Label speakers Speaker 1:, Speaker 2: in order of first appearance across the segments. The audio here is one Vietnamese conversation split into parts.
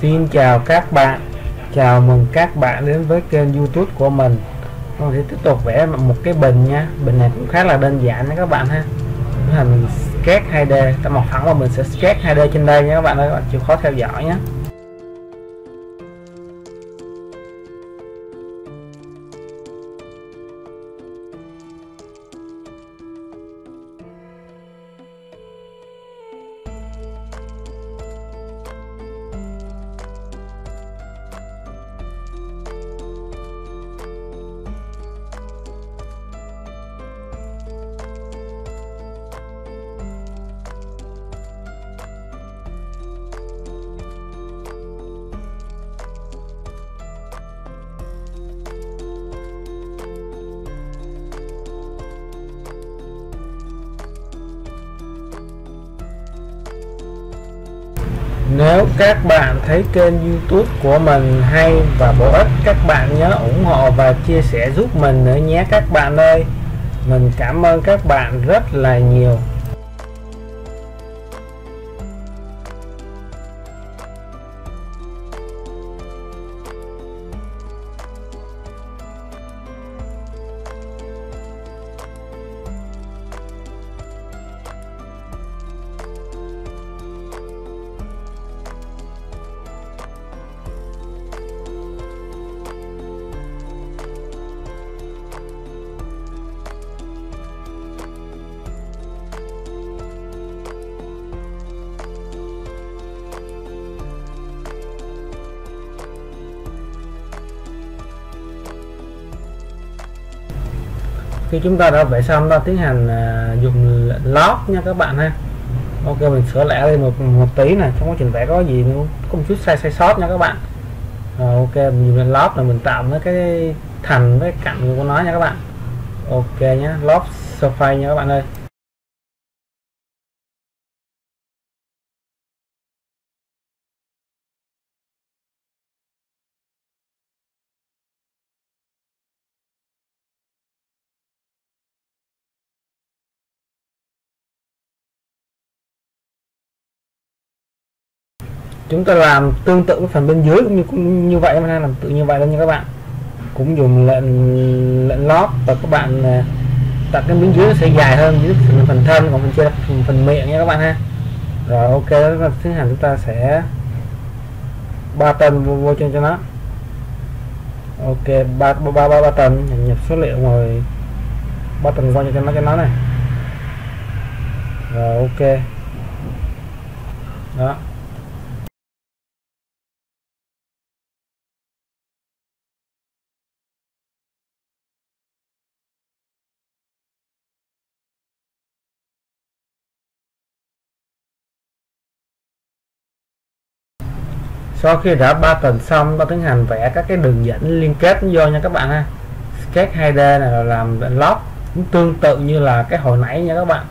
Speaker 1: Xin chào các bạn. Chào mừng các bạn đến với kênh youtube của mình. Con sẽ tiếp tục vẽ một cái bình nha. Bình này cũng khá là đơn giản nha các bạn ha. Hình sketch 2D Ta một phẳng là mình sẽ sketch 2D trên đây nha các bạn ơi. Các bạn chịu khó theo dõi nhé. Nếu các bạn thấy kênh youtube của mình hay và bổ ích, Các bạn nhớ ủng hộ và chia sẻ giúp mình nữa nhé các bạn ơi. Mình cảm ơn các bạn rất là nhiều. Khi chúng ta đã vẽ xong ta tiến hành à, dùng lót nha các bạn ha. Ok, mình sửa lại đây một một tí này trong quá trình vẽ có gì nữa có một chút sai sai sót nha các bạn. Rồi, ok, mình dùng lót là mình tạo mấy cái thành với cạnh của nó nha các bạn. Ok nhé lót surface nha các bạn ơi. Chúng ta làm tương tự với phần bên dưới cũng như cũng như vậy mà làm tự như vậy luôn nha các bạn. Cũng dùng lệnh lệnh lót và các bạn tạo đặt cái miếng dưới sẽ dài hơn dưới phần thân còn phần trên phần, phần miệng nha các bạn ha. Rồi ok đó thứ hành chúng ta sẽ ba tầng vô, vô trên cho nó. Ok ba ba ba ba tầng nhập số liệu rồi ba tầng qua cho nó cho nó này. Rồi ok. Đó. Sau khi đã ba tuần xong ta tiến hành vẽ các cái đường dẫn liên kết vô nha các bạn ha. Sketch 2D này là làm lót cũng tương tự như là cái hồi nãy nha các bạn.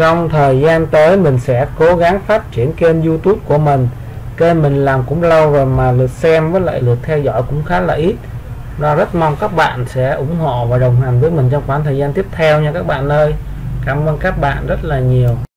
Speaker 1: Trong thời gian tới, mình sẽ cố gắng phát triển kênh youtube của mình. Kênh mình làm cũng lâu rồi mà lượt xem với lại lượt theo dõi cũng khá là ít. Nó rất mong các bạn sẽ ủng hộ và đồng hành với mình trong khoảng thời gian tiếp theo nha các bạn ơi. Cảm ơn các bạn rất là nhiều.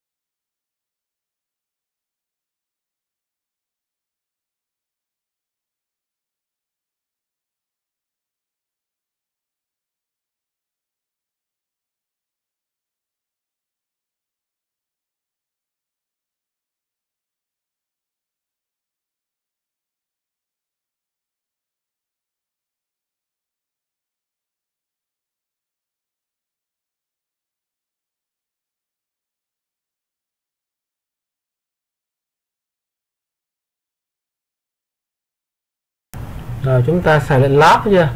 Speaker 1: Rồi chúng ta xài lệnh lót chưa?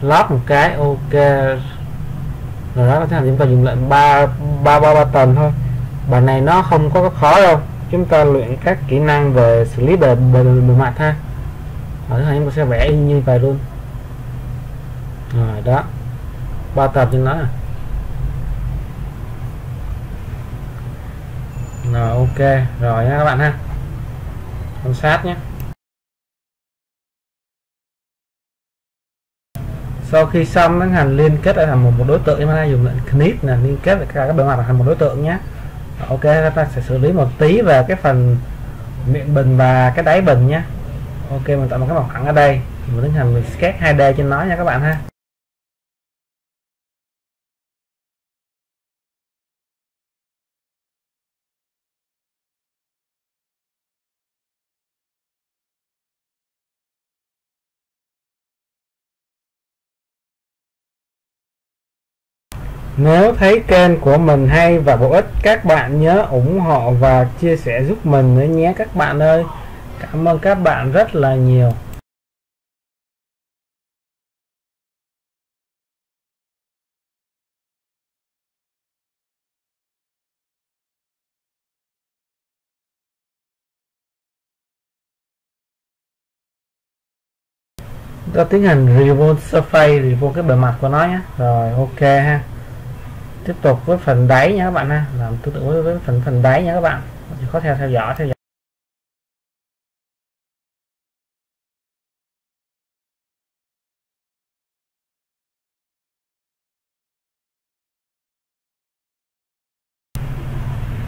Speaker 1: Lót một cái ok. Rồi đó thế là chúng ta dùng lệnh ba ba ba ba tầng thôi. Bài này nó không có khó đâu. Chúng ta luyện các kỹ năng về xử lý bề bề, bề mặt ha. Ở đây chúng ta sẽ vẽ như vậy luôn. Rồi đó. Ba tập trên đó rồi ok. Rồi nha các bạn ha. Quan sát nhé. Sau khi xong nó hành liên kết lại thành một, một đối tượng chúng ta dùng lệnh knit là liên kết cả các bề mặt thành một đối tượng nhé ok chúng ta sẽ xử lý một tí về cái phần miệng bình và cái đáy bình nhé ok mình tạo một cái mặt phẳng ở đây. Mình tiến hành mình sketch 2D trên nó nha các bạn ha. Nếu thấy kênh của mình hay và bổ ích, các bạn nhớ ủng hộ và chia sẻ giúp mình nữa nhé các bạn ơi. Cảm ơn các bạn rất là nhiều. ta tiến hành remove surface remove cái bề mặt của nó nhé rồi, ok ha tiếp tục với phần đáy nha các bạn ha. Làm tương tự với, với phần phần đáy nha các bạn. Chỉ có theo theo dõi theo dõi.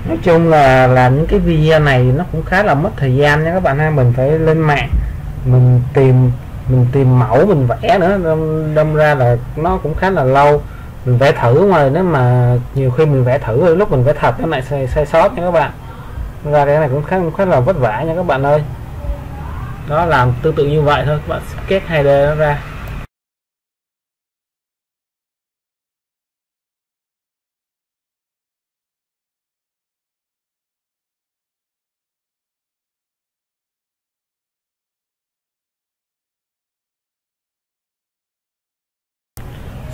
Speaker 1: Nói chung là làm những cái video này nó cũng khá là mất thời gian nha các bạn ha. Mình phải lên mạng mình tìm mình tìm mẫu mình vẽ nữa. Đâm, đâm ra là nó cũng khá là lâu mình vẽ thử ngoài nếu mà nhiều khi mình vẽ thử lúc mình vẽ thật cái này sai, sai sót nha các bạn. Ra cái này cũng khá khá là vất vả nha các bạn ơi. Đó làm tương tự như vậy thôi các bạn sketch 2D nó ra.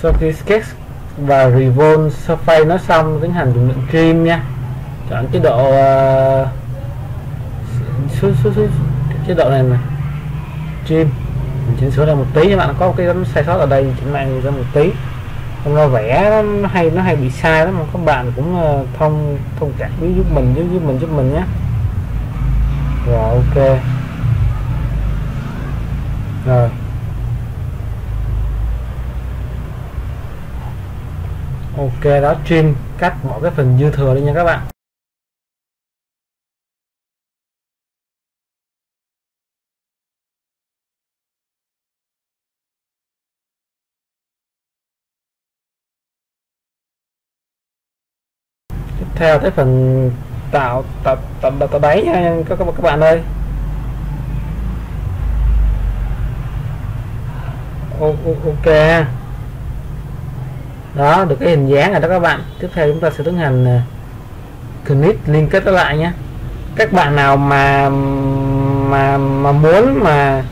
Speaker 1: Sau khi sketch và revolve surface nó xong tiến hành dùng lệnh trim nha. Chọn chế độ ờ, uh, số, số, số, chế độ này nè. Trim mình chỉnh sửa lại một tí các bạn có cái sai sót ở đây chỉnh lại ra một tí. Không nó vẽ nó hay nó hay bị sai lắm mà các bạn cũng uh, thông thông cảm với giúp mình giúp, giúp mình giúp mình nhé. Rồi ok. Rồi. Ok đó trim cắt bỏ cái phần dư thừa đi nha các bạn. Tiếp theo tới phần tạo tạo tạo, tạo, đáy nha các, các bạn ơi. Ok đó được cái hình dáng rồi đó các bạn. Tiếp theo chúng ta sẽ tiến hành à, connect liên kết nó lại nhé. Các bạn nào mà mà mà muốn mà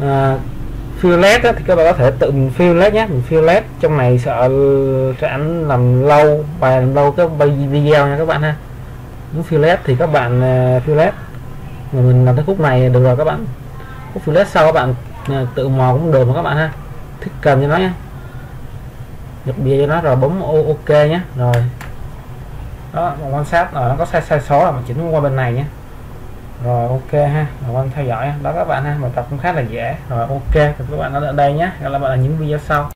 Speaker 1: à, fill led thì các bạn có thể tự mình fill led nhé. Mình fill led trong này sợ sẽ ảnh làm lâu bài làm lâu cái video nha các bạn ha. Muốn fill led thì các bạn à, uh, fill led mà mình làm tới khúc này được rồi các bạn. Khúc fill led sau các bạn uh, tự mò cũng được mà các bạn ha. Thích cần cho nó nhé giật bia cho nó rồi, bấm ok nhé rồi. Đó, một quan sát rồi, nó có sai sai số là mình chỉnh qua bên này nhé rồi, ok ha. Rồi quan theo dõi. Đó các bạn ha mà tập cũng khá là dễ. Rồi, ok. Thì các bạn ở đây nhé các bạn ở những video sau.